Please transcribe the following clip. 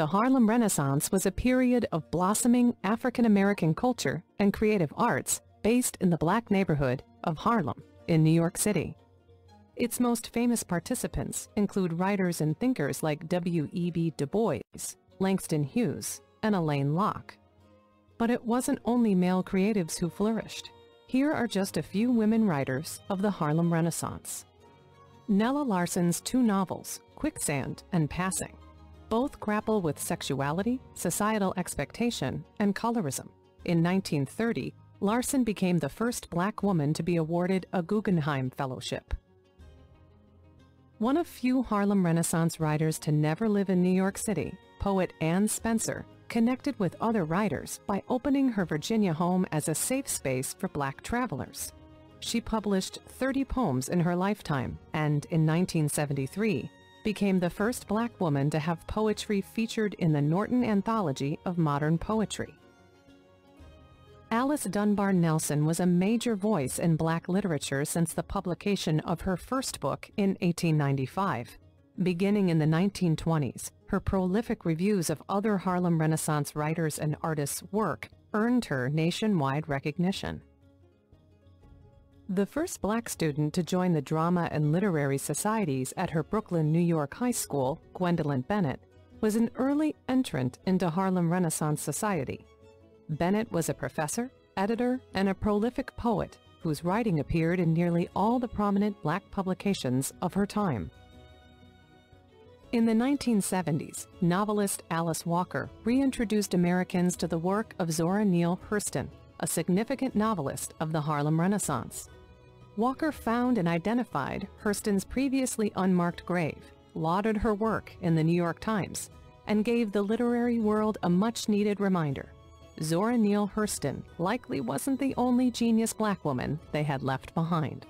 The Harlem Renaissance was a period of blossoming African-American culture and creative arts based in the black neighborhood of Harlem in New York City. Its most famous participants include writers and thinkers like W.E.B. Du Bois, Langston Hughes, and Alain Locke. But it wasn't only male creatives who flourished. Here are just a few women writers of the Harlem Renaissance. Nella Larsen's two novels, Quicksand and Passing, both grapple with sexuality, societal expectation, and colorism. In 1930, Larsen became the first black woman to be awarded a Guggenheim Fellowship. One of few Harlem Renaissance writers to never live in New York City, poet Anne Spencer connected with other writers by opening her Virginia home as a safe space for black travelers. She published 30 poems in her lifetime and, in 1973, became the first black woman to have poetry featured in the Norton Anthology of Modern Poetry. Alice Dunbar Nelson was a major voice in black literature since the publication of her first book in 1895. Beginning in the 1920s, her prolific reviews of other Harlem Renaissance writers and artists' work earned her nationwide recognition. The first black student to join the drama and literary societies at her Brooklyn, New York high school, Gwendolyn Bennett, was an early entrant into Harlem Renaissance Society. Bennett was a professor, editor, and a prolific poet whose writing appeared in nearly all the prominent black publications of her time. In the 1970s, novelist Alice Walker reintroduced Americans to the work of Zora Neale Hurston, a significant novelist of the Harlem Renaissance. Walker found and identified Hurston's previously unmarked grave, lauded her work in the New York Times, and gave the literary world a much-needed reminder. Zora Neale Hurston likely wasn't the only genius black woman they had left behind.